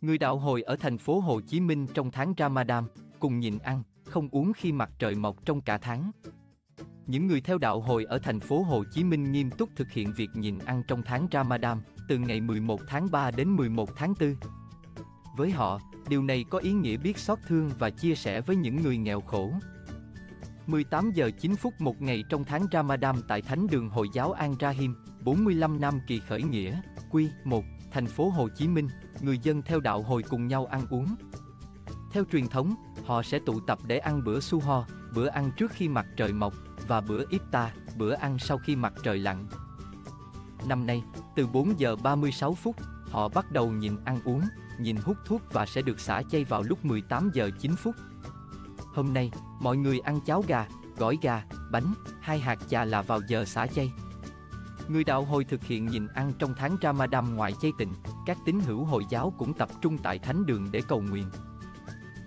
Người đạo hồi ở thành phố Hồ Chí Minh trong tháng Ramadan, cùng nhịn ăn, không uống khi mặt trời mọc trong cả tháng. Những người theo đạo hồi ở thành phố Hồ Chí Minh nghiêm túc thực hiện việc nhịn ăn trong tháng Ramadan, từ ngày 11 tháng 3 đến 11 tháng 4. Với họ, điều này có ý nghĩa biết xót thương và chia sẻ với những người nghèo khổ. 18 giờ 9 phút một ngày trong tháng Ramadan tại Thánh đường Hồi giáo An Rahim, 45 năm kỳ khởi nghĩa, Quy 1, thành phố Hồ Chí Minh, người dân theo đạo hồi cùng nhau ăn uống. Theo truyền thống, họ sẽ tụ tập để ăn bữa suho, bữa ăn trước khi mặt trời mọc, và bữa iftar, bữa ăn sau khi mặt trời lặn. Năm nay, từ 4 giờ 36 phút, họ bắt đầu nhìn ăn uống, nhìn hút thuốc và sẽ được xả chay vào lúc 18 giờ 9 phút. Hôm nay, mọi người ăn cháo gà, gỏi gà, bánh, hai hạt chà là vào giờ xả chay. Người đạo hồi thực hiện nhìn ăn trong tháng Ramadan ngoài chay tịnh, các tín hữu Hồi giáo cũng tập trung tại thánh đường để cầu nguyện.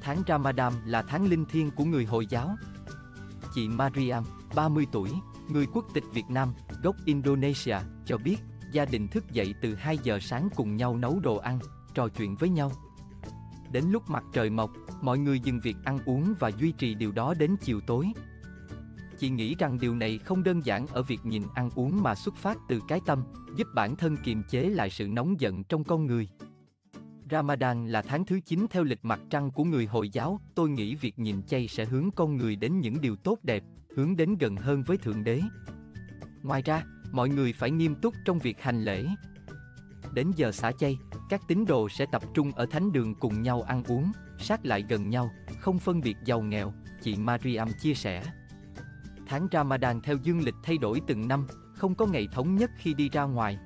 Tháng Ramadan là tháng linh thiêng của người Hồi giáo. Chị Mariam, 30 tuổi, người quốc tịch Việt Nam, gốc Indonesia, cho biết gia đình thức dậy từ 2 giờ sáng cùng nhau nấu đồ ăn, trò chuyện với nhau. Đến lúc mặt trời mọc, mọi người dừng việc ăn uống và duy trì điều đó đến chiều tối. Chị nghĩ rằng điều này không đơn giản ở việc nhìn ăn uống mà xuất phát từ cái tâm, giúp bản thân kiềm chế lại sự nóng giận trong con người. Ramadan là tháng thứ 9 theo lịch mặt trăng của người Hồi giáo, tôi nghĩ việc nhìn chay sẽ hướng con người đến những điều tốt đẹp, hướng đến gần hơn với Thượng Đế. Ngoài ra, mọi người phải nghiêm túc trong việc hành lễ. Đến giờ xả chay, các tín đồ sẽ tập trung ở thánh đường cùng nhau ăn uống, sát lại gần nhau, không phân biệt giàu nghèo, chị Mariam chia sẻ. Tháng Ramadan theo dương lịch thay đổi từng năm, không có ngày thống nhất khi đi ra ngoài.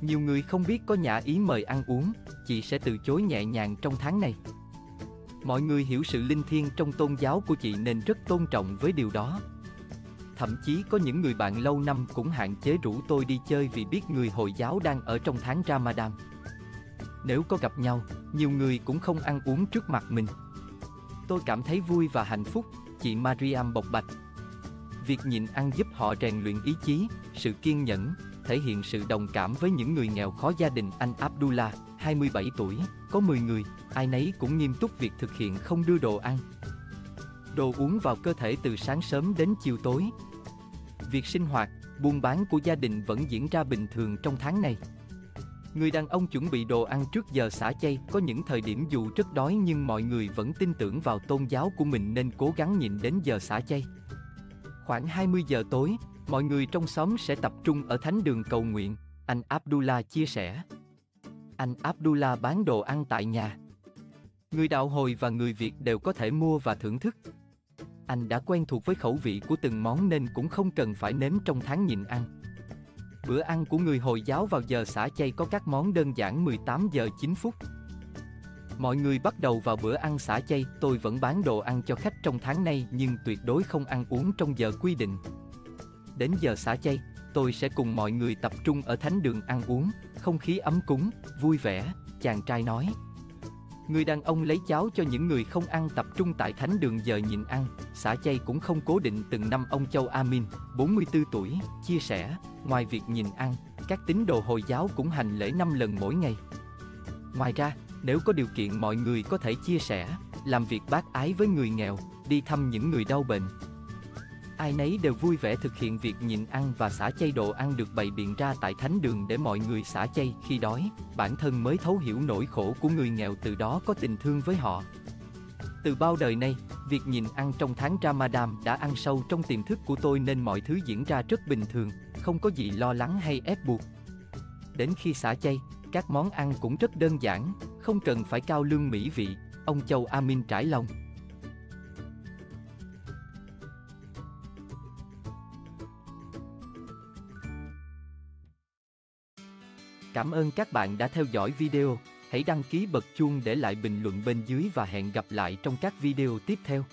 Nhiều người không biết có nhà ý mời ăn uống, chị sẽ từ chối nhẹ nhàng trong tháng này. Mọi người hiểu sự linh thiêng trong tôn giáo của chị nên rất tôn trọng với điều đó. Thậm chí có những người bạn lâu năm cũng hạn chế rủ tôi đi chơi vì biết người Hồi giáo đang ở trong tháng Ramadan. Nếu có gặp nhau, nhiều người cũng không ăn uống trước mặt mình. Tôi cảm thấy vui và hạnh phúc, chị Mariam bộc bạch. Việc nhịn ăn giúp họ rèn luyện ý chí, sự kiên nhẫn, thể hiện sự đồng cảm với những người nghèo khó gia đình anh Abdullah, 27 tuổi, có 10 người, ai nấy cũng nghiêm túc việc thực hiện không đưa đồ ăn. Đồ uống vào cơ thể từ sáng sớm đến chiều tối. Việc sinh hoạt, buôn bán của gia đình vẫn diễn ra bình thường trong tháng này. Người đàn ông chuẩn bị đồ ăn trước giờ xả chay, có những thời điểm dù rất đói nhưng mọi người vẫn tin tưởng vào tôn giáo của mình nên cố gắng nhịn đến giờ xả chay. Khoảng 20 giờ tối, mọi người trong xóm sẽ tập trung ở thánh đường cầu nguyện, anh Abdullah chia sẻ. Anh Abdullah bán đồ ăn tại nhà. Người đạo hồi và người Việt đều có thể mua và thưởng thức. Anh đã quen thuộc với khẩu vị của từng món nên cũng không cần phải nếm trong tháng nhịn ăn. Bữa ăn của người Hồi giáo vào giờ xả chay có các món đơn giản 18 giờ 9 phút. Mọi người bắt đầu vào bữa ăn xả chay, tôi vẫn bán đồ ăn cho khách trong tháng này nhưng tuyệt đối không ăn uống trong giờ quy định. Đến giờ xả chay, tôi sẽ cùng mọi người tập trung ở thánh đường ăn uống, không khí ấm cúng, vui vẻ, chàng trai nói. Người đàn ông lấy cháo cho những người không ăn tập trung tại thánh đường giờ nhịn ăn, xả chay cũng không cố định từng năm ông Châu Amin, 44 tuổi, chia sẻ, ngoài việc nhìn ăn, các tín đồ Hồi giáo cũng hành lễ 5 lần mỗi ngày. Ngoài ra, nếu có điều kiện mọi người có thể chia sẻ, làm việc bác ái với người nghèo, đi thăm những người đau bệnh, Ai nấy đều vui vẻ thực hiện việc nhịn ăn và xả chay đồ ăn được bày biện ra tại thánh đường để mọi người xả chay khi đói, bản thân mới thấu hiểu nỗi khổ của người nghèo từ đó có tình thương với họ. Từ bao đời nay, việc nhịn ăn trong tháng Ramadan đã ăn sâu trong tiềm thức của tôi nên mọi thứ diễn ra rất bình thường, không có gì lo lắng hay ép buộc. Đến khi xả chay, các món ăn cũng rất đơn giản, không cần phải cao lương mỹ vị, ông Châu Amin trải lòng. Cảm ơn các bạn đã theo dõi video. Hãy đăng ký bật chuông để lại bình luận bên dưới và hẹn gặp lại trong các video tiếp theo.